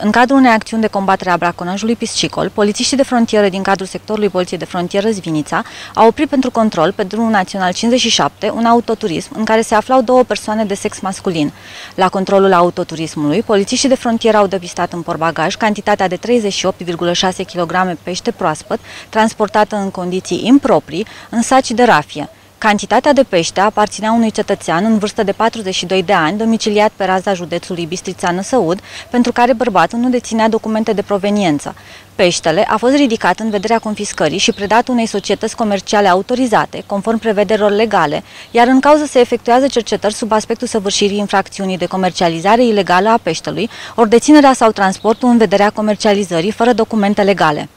În cadrul unei acțiuni de combatere a braconajului piscicol, polițiștii de frontieră din cadrul sectorului Poliției de Frontieră Zvinița au oprit pentru control pe drumul național 57 un autoturism în care se aflau două persoane de sex masculin. La controlul autoturismului, polițiștii de frontieră au depistat în porbagaj cantitatea de 38,6 kg pește proaspăt, transportată în condiții improprii, în saci de rafie. Cantitatea de pește aparținea unui cetățean în vârstă de 42 de ani, domiciliat pe raza județului Bistrița-Năsăud, pentru care bărbatul nu deținea documente de proveniență. Peștele a fost ridicat în vederea confiscării și predat unei societăți comerciale autorizate, conform prevederilor legale, iar în cauză se efectuează cercetări sub aspectul săvârșirii infracțiunii de comercializare ilegală a peștelui, ori deținerea sau transportul în vederea comercializării fără documente legale.